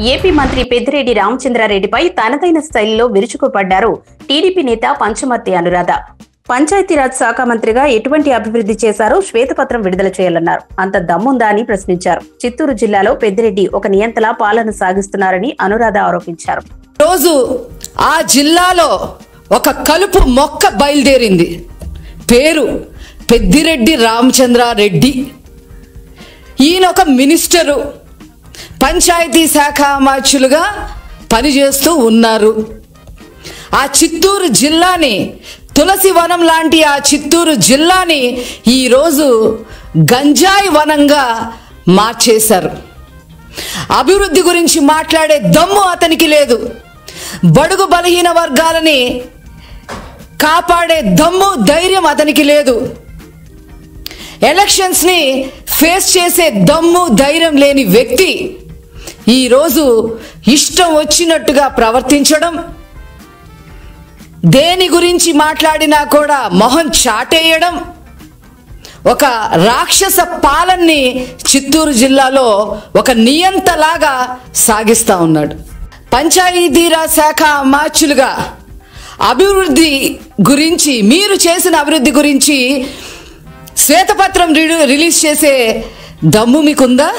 AP మంత్రి పెద్దిరెడ్డి రామచంద్రారెడ్డిపై తనదైన శైలిలో విరుచుకుపడ్డారు టీడీపీ నేత పంచమర్తి అనురాధ. పంచాయతీరాజ్ శాఖ మంత్రిగా ఎటువంటి అభివృద్ధి చేశారో శ్వేతపత్రం విడుదల చేయాలన్నారు. అంత దమ్ముందా అని ప్రశ్నించారు. చిత్తూరు జిల్లాలో పెద్దిరెడ్డి ఒక నియంతలా పాలన సాగిస్తున్నారని అనురాధ ఆరోపించారు. రోజు ఆ జిల్లాలో ఒక కలుపు మొక్క బయలుదేరింది. పేరు పెద్దిరెడ్డి రామచంద్రారెడ్డి. ఈయన ఒక మినిస్టరు. పంచాయతీ శాఖ అమాత్యులుగా పనిచేస్తూ ఉన్నారు. ఆ చిత్తూరు జిల్లాని తులసి వనం లాంటి ఆ చిత్తూరు జిల్లాని ఈరోజు గంజాయి వనంగా మార్చేశారు. అభివృద్ధి గురించి మాట్లాడే దమ్ము అతనికి లేదు. బడుగు బలహీన వర్గాలని కాపాడే దమ్ము ధైర్యం అతనికి లేదు. ఎలక్షన్స్ని ఫేస్ చేసే దమ్ము ధైర్యం లేని వ్యక్తి ఈరోజు ఇష్టం వచ్చినట్టుగా ప్రవర్తించడం దేని గురించి మాట్లాడినా కూడా మొహం చాటేయడం ఒక రాక్షస పాలన్ని చిత్తూరు జిల్లాలో ఒక నియంతలాగా సాగిస్తా ఉన్నాడు. పంచాయతీరాజ్ శాఖ మార్చులుగా అభివృద్ధి గురించి మీరు చేసిన అభివృద్ధి గురించి శ్వేతపత్రం రిలీజ్ చేసే దమ్ము మీకుందా?